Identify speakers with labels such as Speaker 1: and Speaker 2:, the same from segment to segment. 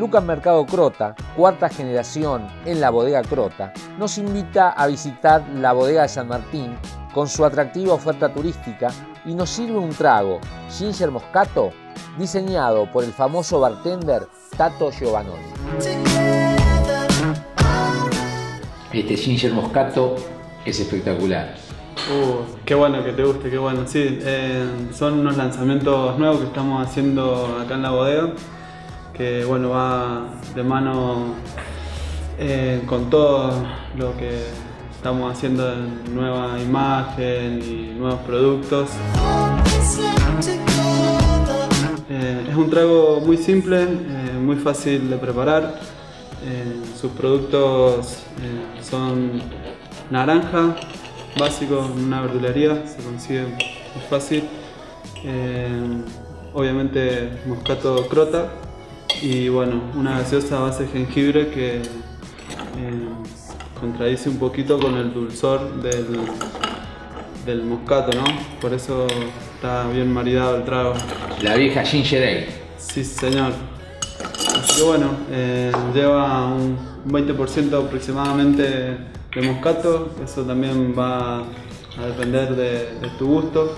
Speaker 1: Lucas Mercado Crota, cuarta generación en la bodega Crota, nos invita a visitar la bodega de San Martín con su atractiva oferta turística y nos sirve un trago, Ginger Moscato, diseñado por el famoso bartender Tato Giovanoni.
Speaker 2: Este Ginger Moscato es espectacular.
Speaker 3: Uh, qué bueno que te guste, qué bueno. Sí, eh, son unos lanzamientos nuevos que estamos haciendo acá en la bodega, que bueno, va de mano eh, con todo lo que estamos haciendo en nueva imagen y nuevos productos. Eh, es un trago muy simple, muy fácil de preparar. sus productos son naranja, básico en una verdulería, se consigue muy fácil. Eh, obviamente moscato crota y bueno, una gaseosa a base de jengibre que eh, contradice un poquito con el dulzor del, del moscato, ¿no? Por eso está bien maridado el trago.
Speaker 2: La vieja ginger ale.
Speaker 3: Sí, señor. Así que bueno, eh, lleva un 20% aproximadamente de moscato, eso también va a depender de, tu gusto.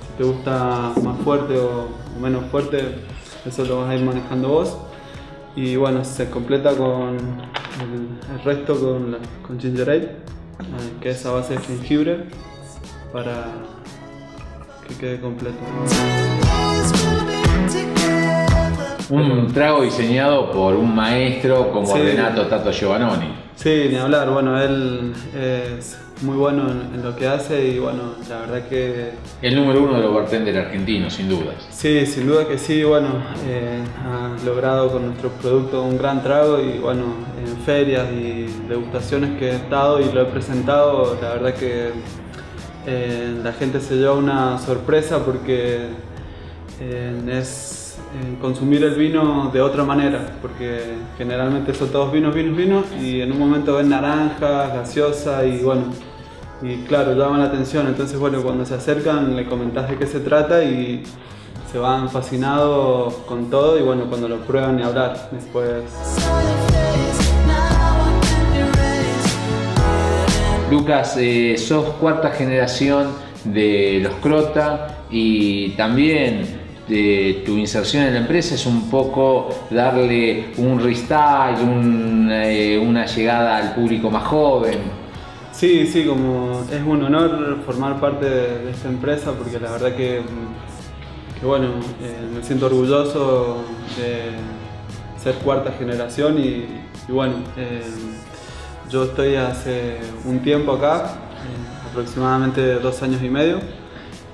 Speaker 3: Si te gusta más fuerte o menos fuerte, eso lo vas a ir manejando vos. Y bueno, se completa con el, resto con, con ginger ale, eh, que es a base de jengibre, para que quede completo.
Speaker 2: Un trago diseñado por un maestro como Renato Tato Giovannoni.
Speaker 3: Sí, ni hablar, bueno, él es muy bueno en, lo que hace y bueno, la verdad que...
Speaker 2: El número uno de los bartenders argentinos, sin dudas.
Speaker 3: Sí, sin duda que sí, bueno, eh, ha logrado con nuestro producto un gran trago y bueno, en ferias y degustaciones que he estado y lo he presentado, la verdad que eh, la gente se lleva una sorpresa porque eh, es consumir el vino de otra manera, porque generalmente son todos vinos, vinos, vinos, y en un momento ven naranja, gaseosa y bueno, y claro, llaman la atención. Entonces, bueno, cuando se acercan le comentás de qué se trata y se van fascinados con todo y bueno, cuando lo prueban y hablar después.
Speaker 2: Lucas, eh, sos cuarta generación de los Crota y también de tu inserción en la empresa es un poco darle un restyle, eh, una llegada al público más joven.
Speaker 3: Sí, sí, como es un honor formar parte de, esta empresa porque la verdad que, bueno, eh, me siento orgulloso de ser cuarta generación y, bueno, eh, yo estoy hace un tiempo acá, aproximadamente dos años y medio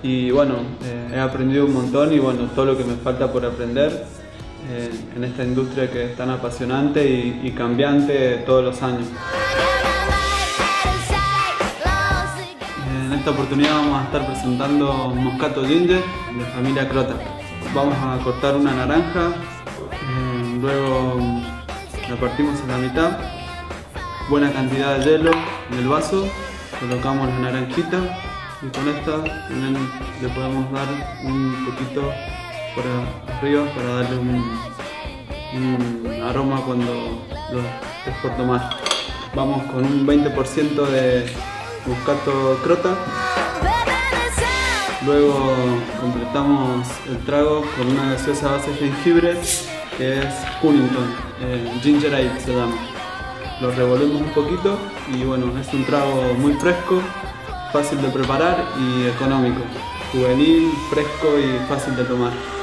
Speaker 3: y bueno, eh, he aprendido un montón y bueno, todo lo que me falta por aprender eh, en esta industria que es tan apasionante y, cambiante todos los años. Esta oportunidad vamos a estar presentando Moscato Ginger de familia Crota. Vamos a cortar una naranja, eh, luego la partimos en la mitad, buena cantidad de hielo en el vaso, colocamos la naranjita y con esta también le podemos dar un poquito por arriba para darle un, aroma cuando lo es por tomar. Vamos con un 20% de muscato crota. Luego completamos el trago con una gaseosa base de jengibre que es Cunnington, eh, Ginger Ale se llama. Lo revolvemos un poquito y bueno, es un trago muy fresco fácil de preparar y económico, juvenil, fresco y fácil de tomar.